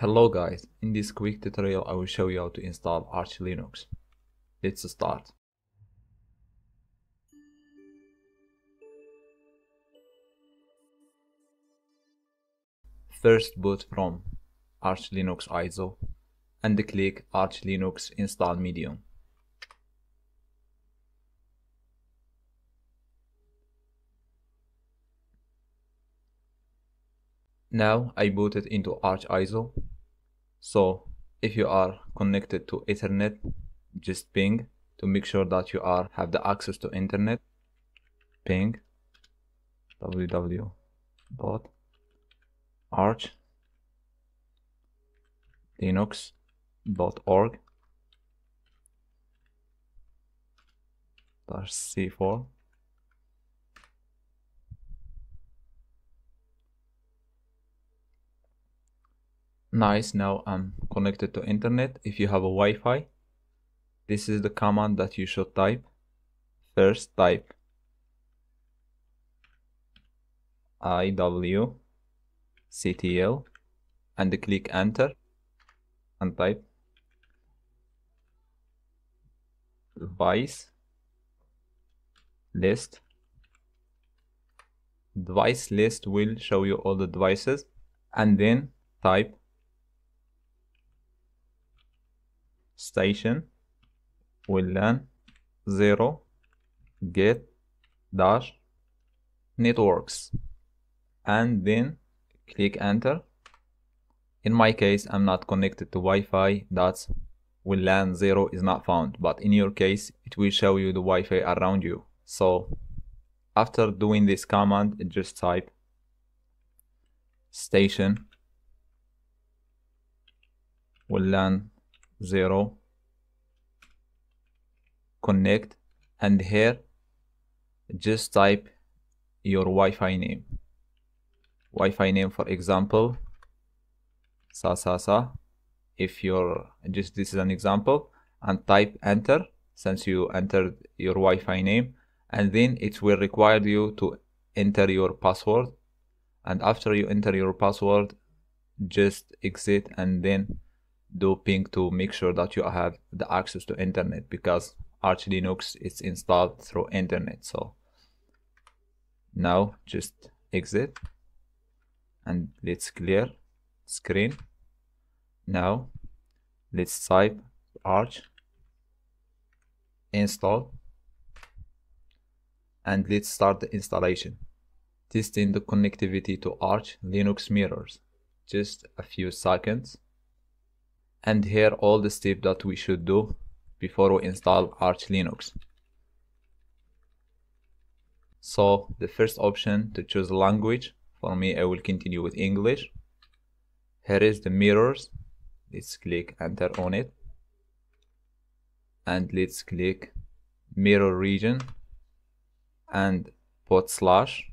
Hello guys, in this quick tutorial I will show you how to install Arch Linux. Let's start. First boot from Arch Linux ISO and click Arch Linux install medium. Now I booted into Arch ISO. So if you are connected to Ethernet, just ping to make sure that you are have the access to internet. Ping www.archlinux.org dash c4 nice now I'm connected to internet. If you have a Wi-Fi this is the command that you should type. First type iwctl and click enter and type device list. Device list will show you all the devices and then type station will WLAN 0 get dash networks and then click enter. In my case I'm not connected to Wi-Fi that's WLAN 0 is not found but in your case it will show you the Wi-Fi around you. So after doing this command just type station WLAN 0 connect and here just type your Wi-Fi name. Wi-Fi name for example sa sa if you're just this is an example and type enter since you entered your Wi-Fi name and then it will require you to enter your password. And after you enter your password just exit and then do ping to make sure that you have the access to internet because Arch Linux is installed through internet so now just exit and let's clear screen. Now let's type arch install and let's start the installation. Testing the connectivity to arch linux mirrors. Just a few seconds. And here all the steps that we should do before we install Arch Linux. So the first option to choose language, for me I will continue with English. Here is the mirrors, let's click enter on it. And let's click mirror region and put slash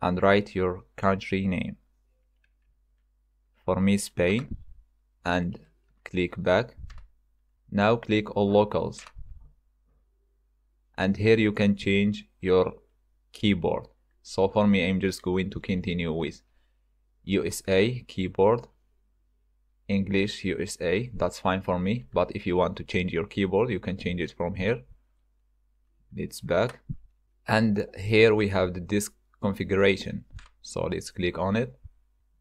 and write your country name. For me Spain and click back now click on locals. And here you can change your keyboard. So for me I'm just going to continue with USA keyboard. English USA that's fine for me. But if you want to change your keyboard you can change it from here. It's back. And here we have the disk configuration. So let's click on it.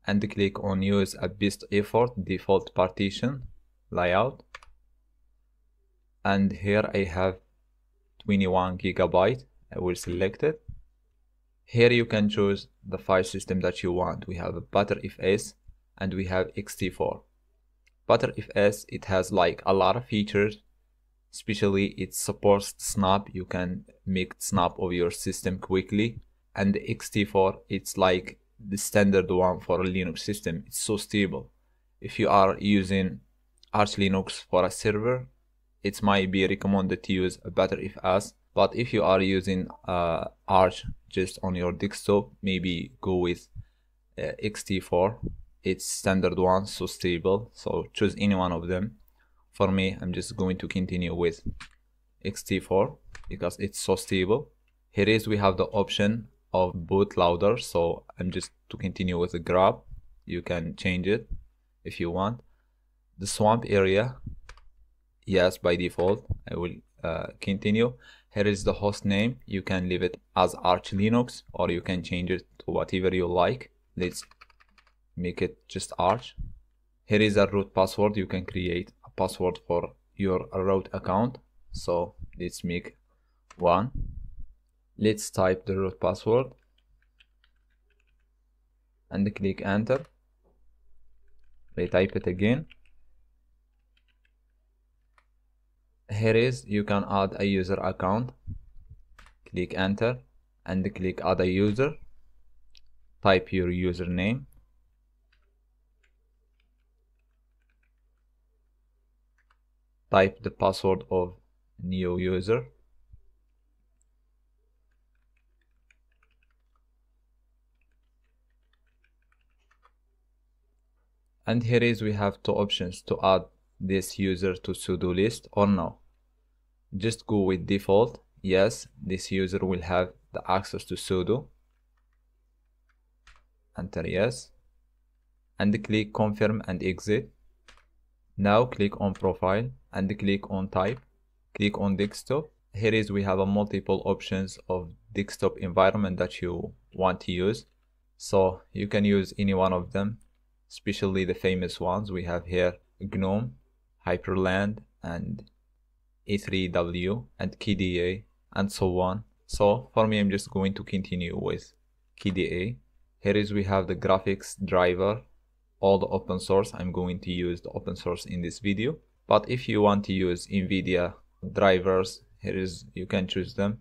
And click on use a best effort default partition layout and here I have 21 gigabyte I will select it. Here you can choose the file system that you want. We have Btrfs and we have ext4 Btrfs it has like a lot of features especially it supports snap. You can make snap of your system quickly. And the ext4 it's like the standard one for a Linux system. It's so stable. If you are using Arch Linux for a server, it might be recommended to use a Btrfs. But if you are using uh, Arch just on your desktop, maybe go with uh, ext4. It's standard one, so stable. So choose any one of them. For me, I'm just going to continue with ext4 because it's so stable. Here is we have the option of bootloader so i'm just to continue with the GRUB you can change it if you want the swap area yes by default I will uh, continue. Here is the host name. You can leave it as arch linux or you can change it to whatever you like. Let's make it just arch. Here is a root password. You can create a password for your root account. So let's make one. Let's type the root password and click enter. Retype it again here is you can add a user account. Click enter and click add a user. Type your username. Type the password of new user. And here is we have two options to add this user to sudo list or no just go with default. Yes this user will have the access to sudo. Enter yes. And click confirm and exit. Now click on profile and click on type. Click on desktop. Here is we have a multiple options of desktop environment that you want to use. So you can use any one of them especially the famous ones we have here gnome Hyprland and e3w and KDE and so on. So for me i'm just going to continue with KDE here is we have the graphics driver all the open source. I'm going to use the open source in this video. But if you want to use nvidia drivers here is you can choose them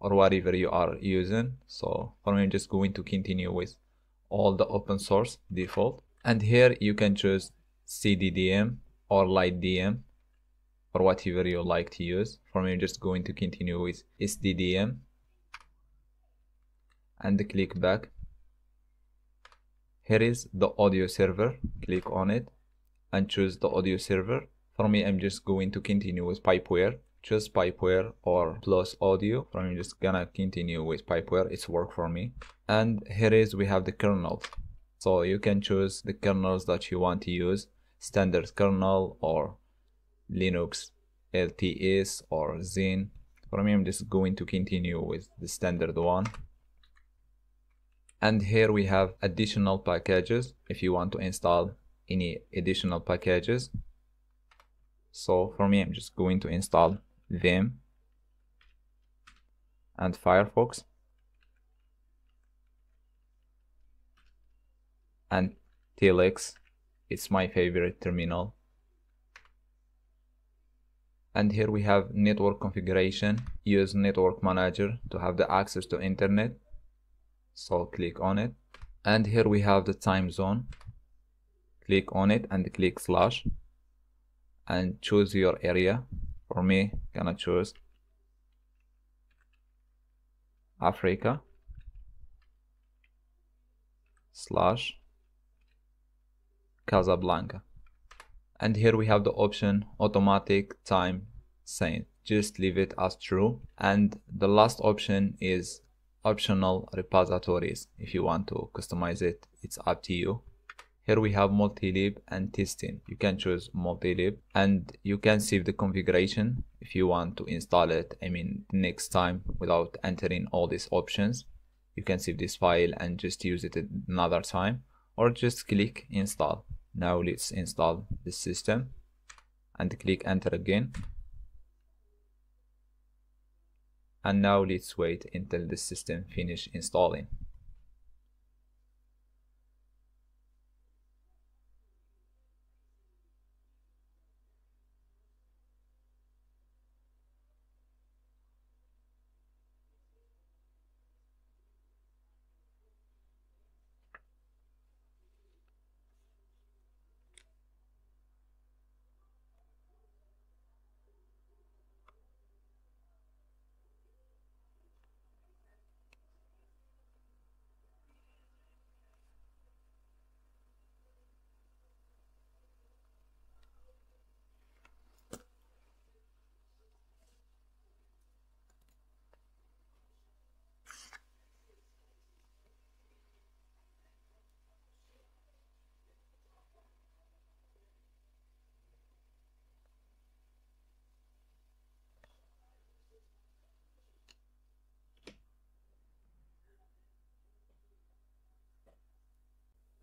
or whatever you are using. So for me i'm just going to continue with all the open source default. And here you can choose sddm or lightdm or whatever you like to use. For me i'm just going to continue with sddm and click back. Here is the audio server. Click on it and choose the audio server. For me i'm just going to continue with PipeWire. Choose PipeWire or PulseAudio. For me i'm just gonna continue with PipeWire. It's work for me. And here is we have the kernel. So you can choose the kernels that you want to use. Standard kernel or linux lts or zen for me i'm just going to continue with the standard one. And here we have additional packages if you want to install any additional packages. So for me I'm just going to install Vim and Firefox. And Tilix it's my favorite terminal and here we have network configuration. Use network manager to have the access to internet. So click on it. And here we have the time zone. Click on it and click slash. And choose your area. For me gonna choose Africa. Slash Casablanca and here we have the option automatic time sync just leave it as true. And the last option is optional repositories. If you want to customize it it's up to you. Here we have multi-lib and testing. You can choose multi-lib. And you can save the configuration if you want to install it i mean next time without entering all these options. You can save this file and just use it another time or just click install now let's install the system and click enter again. And now let's wait until the system finish installing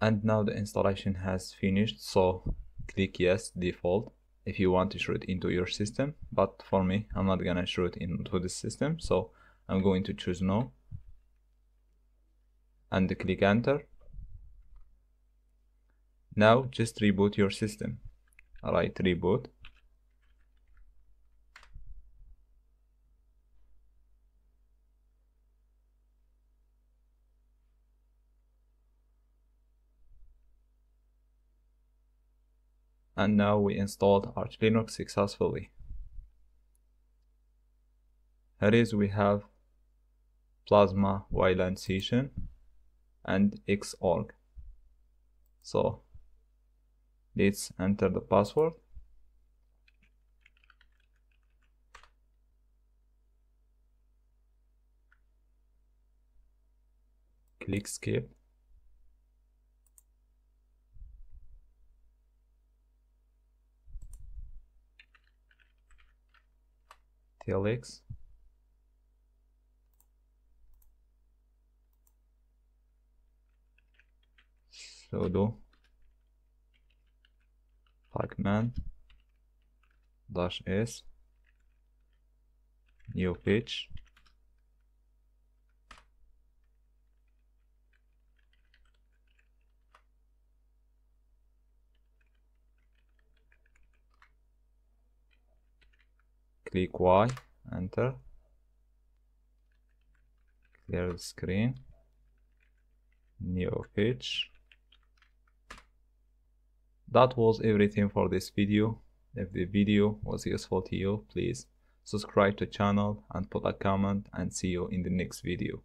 and now the installation has finished so click yes default if you want to chroot into your system. But for me I'm not gonna chroot into the system so I'm going to choose no. And click enter. Now just reboot your system. Alright reboot and now we installed Arch Linux successfully. Here is we have Plasma Wayland session and Xorg. So let's enter the password. Click skip. Tilix sudo. Pacman. Dash s. New page click Y, enter, clear the screen, new page. That was everything for this video. If the video was useful to you, please subscribe to channel and put a comment and see you in the next video.